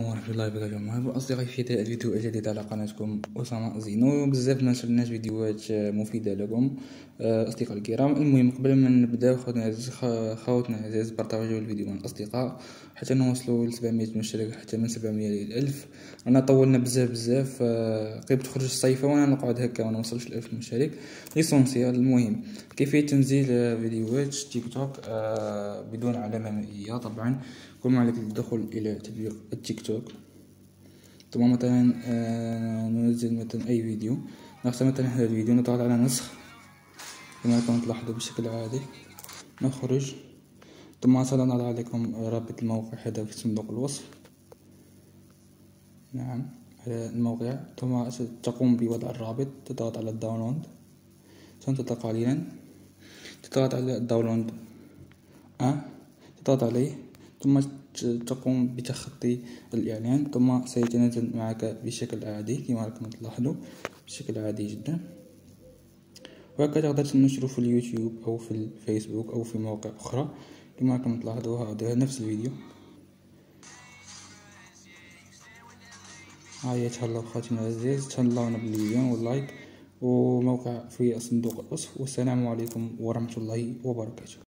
ورحمة الله وبركاته مرحبا أصدقائي في هذا الفيديو الجديد على قناتكم أسامة زينو. بزاف ما نشرناش فيديوهات مفيدة لكم. أصدقائي الكرام المهم قبل ما نبداو خوتنا العزيز خوتنا العزيز بارطاجيو الفيديو مع الأصدقاء. حتى نوصلو لسبعمية مشترك حتى من سبعمية للألف أنا طولنا بزاف بزاف قريب تخرج الصيفة وأنا نقعد هكا منوصلش لألف مشترك. ليسونسيال المهم كيفية تنزيل فيديوهات تيك توك؟ بدون علامة مائية طبعا. كل عليك الدخول إلى تطبيق التيك توك. ثم مثلا آه، ننزل مثلا أي فيديو. نختار مثلا هذا الفيديو نضغط على نسخ. كما راكم تلاحظوا بشكل عادي. نخرج. ثم سنضع عليكم رابط الموقع هذا في صندوق الوصف. نعم على الموقع. ثم تقوم بوضع الرابط. تضغط على الداونلود سنتظر قليلا تضغط على الداونلود أه تضغط عليه. ثم تقوم بتخطي الإعلان ثم سيتنزل معك بشكل عادي كما راكم تلاحظوا بشكل عادي جدا. وهكذا تقدر تنشره في اليوتيوب أو في الفيسبوك أو في مواقع أخرى. كما راكم تلاحظوا هذا نفس الفيديو. هيا تهلاو خاتم العزيز تهلاونا بالفيديو واللايك. وموقع في صندوق الوصف. والسلام عليكم ورحمة الله وبركاته.